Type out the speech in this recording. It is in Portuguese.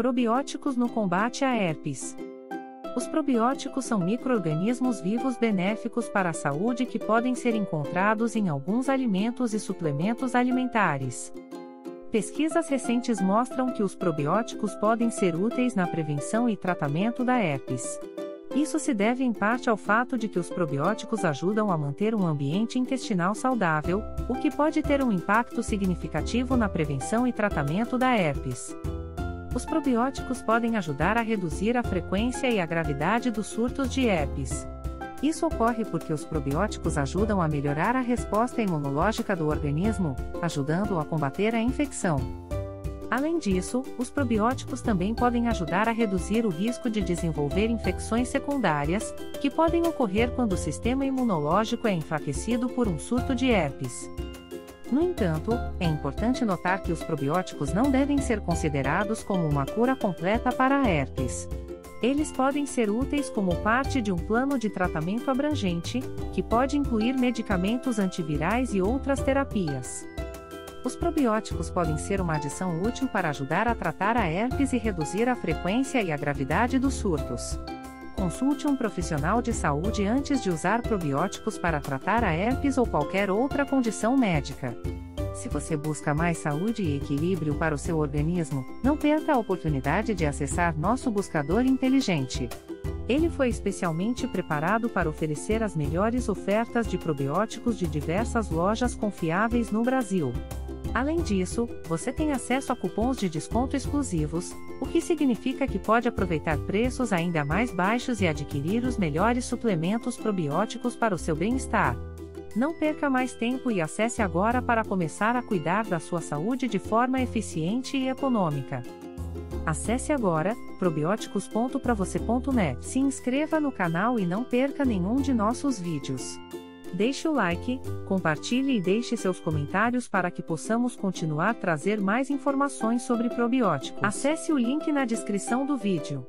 Probióticos no combate à herpes. Os probióticos são micro-organismos vivos benéficos para a saúde que podem ser encontrados em alguns alimentos e suplementos alimentares. Pesquisas recentes mostram que os probióticos podem ser úteis na prevenção e tratamento da herpes. Isso se deve em parte ao fato de que os probióticos ajudam a manter um ambiente intestinal saudável, o que pode ter um impacto significativo na prevenção e tratamento da herpes. Os probióticos podem ajudar a reduzir a frequência e a gravidade dos surtos de herpes. Isso ocorre porque os probióticos ajudam a melhorar a resposta imunológica do organismo, ajudando a combater a infecção. Além disso, os probióticos também podem ajudar a reduzir o risco de desenvolver infecções secundárias, que podem ocorrer quando o sistema imunológico é enfraquecido por um surto de herpes. No entanto, é importante notar que os probióticos não devem ser considerados como uma cura completa para a herpes. Eles podem ser úteis como parte de um plano de tratamento abrangente, que pode incluir medicamentos antivirais e outras terapias. Os probióticos podem ser uma adição útil para ajudar a tratar a herpes e reduzir a frequência e a gravidade dos surtos. Consulte um profissional de saúde antes de usar probióticos para tratar a herpes ou qualquer outra condição médica. Se você busca mais saúde e equilíbrio para o seu organismo, não perca a oportunidade de acessar nosso buscador inteligente. Ele foi especialmente preparado para oferecer as melhores ofertas de probióticos de diversas lojas confiáveis no Brasil. Além disso, você tem acesso a cupons de desconto exclusivos, o que significa que pode aproveitar preços ainda mais baixos e adquirir os melhores suplementos probióticos para o seu bem-estar. Não perca mais tempo e acesse agora para começar a cuidar da sua saúde de forma eficiente e econômica. Acesse agora probióticos.pravocê.net. Se inscreva no canal e não perca nenhum de nossos vídeos. Deixe o like, compartilhe e deixe seus comentários para que possamos continuar trazer mais informações sobre probióticos. Acesse o link na descrição do vídeo.